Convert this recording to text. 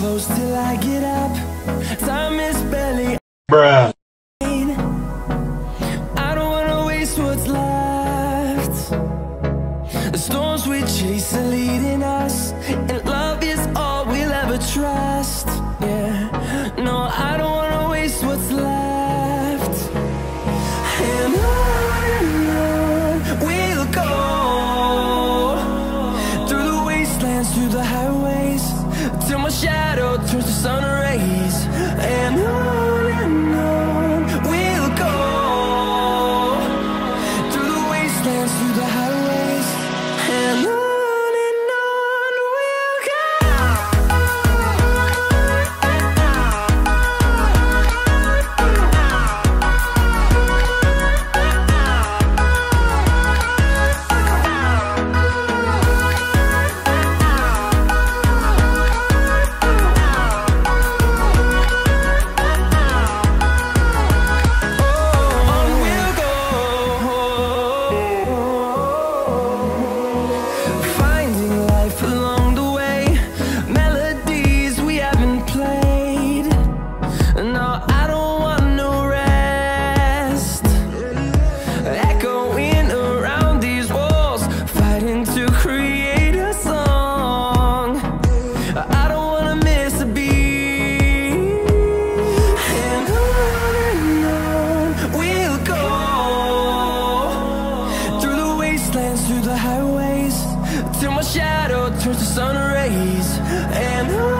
close till I get up. Time is barely. Bruh. I don't wanna waste what's left. The storms we chase are leading us, and love is all we'll ever trust. the sun rays and I